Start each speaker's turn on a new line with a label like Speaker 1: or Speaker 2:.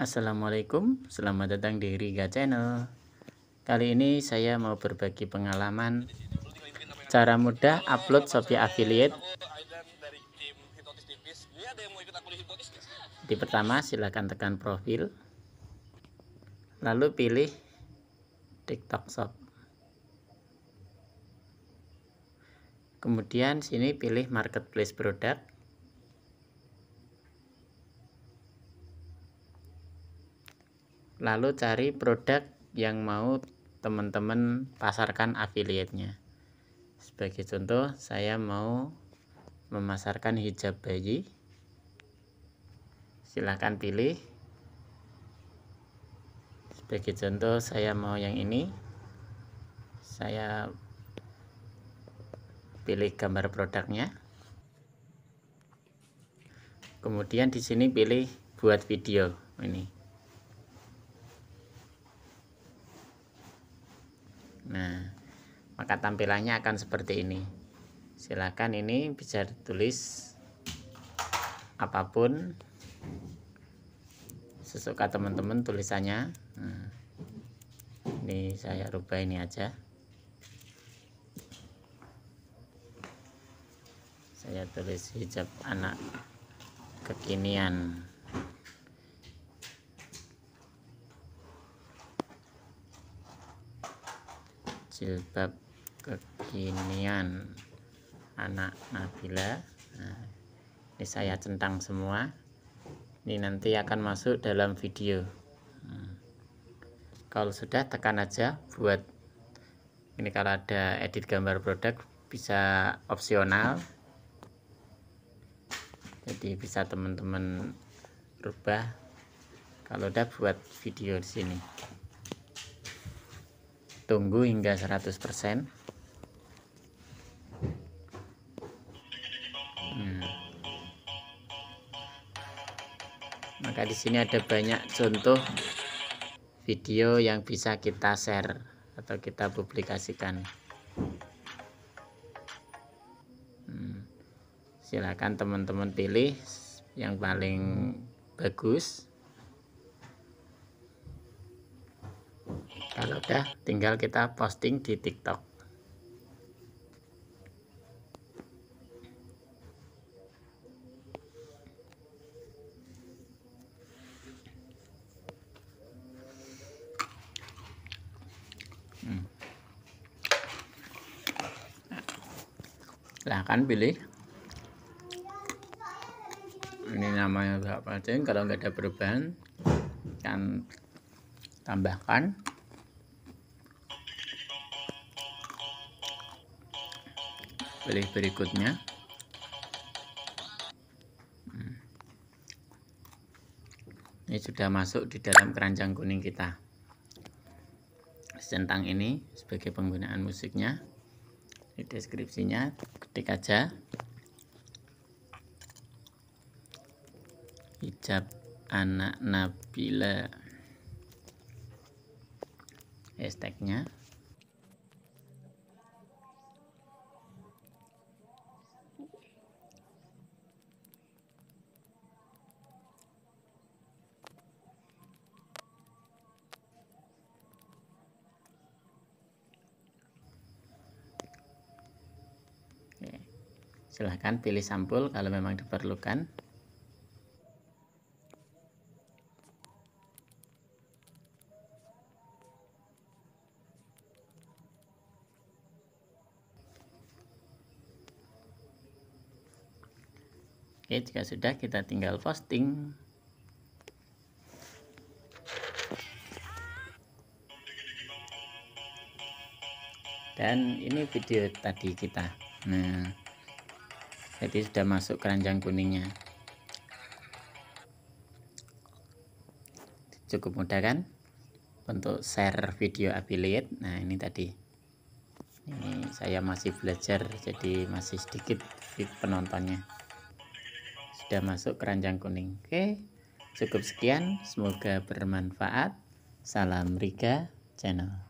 Speaker 1: Assalamualaikum, selamat datang di Riga Channel. Kali ini saya mau berbagi pengalaman Cara mudah upload Shopee Affiliate. Di pertama silahkan tekan profil Lalu pilih TikTok Shop. Kemudian sini pilih marketplace produk lalu cari produk yang mau teman-teman pasarkan affiliate-nya. Sebagai contoh saya mau memasarkan hijab bayi. Silahkan pilih. Sebagai contoh saya mau yang ini. Saya pilih gambar produknya. Kemudian di sini pilih buat video ini nah maka tampilannya akan seperti ini. Silakan ini bisa ditulis apa pun. Sesuka teman-teman tulisannya. Nah, ini saya rubah ini aja. Saya tulis hijab anak kekinian jilbab kekinian anak Nabila. Nah, ini saya centang semua. Ini nanti akan masuk dalam video. Hmm. kalau sudah tekan aja buat ini kalau ada edit gambar produk bisa opsional. Jadi bisa teman-teman rubah. Kalau udah buat video di sini tunggu hingga 100% hmm. maka di sini ada banyak contoh video yang bisa kita share atau kita publikasikan hmm. silakan teman-teman pilih yang paling bagus kalau udah tinggal kita posting di tiktok. Hmm. silahkan pilih. Ini namanya berapa kalau nggak ada perubahan kan tambahkan pilih berikutnya. Hmm. ini sudah masuk di dalam keranjang kuning kita. Centang ini sebagai penggunaan musiknya. Di deskripsinya ketik aja. Hijab anak Nabila. Hashtagnya silahkan pilih sampul kalau memang diperlukan Oke, jika sudah kita tinggal posting. Dan ini video tadi kita. Nah, jadi sudah masuk keranjang kuningnya. Cukup mudah kan? Untuk share video affiliate. Nah ini tadi. Ini saya masih belajar jadi masih sedikit penontonnya. Sudah masuk keranjang kuning. Oke cukup sekian. Semoga bermanfaat. Salam Riga channel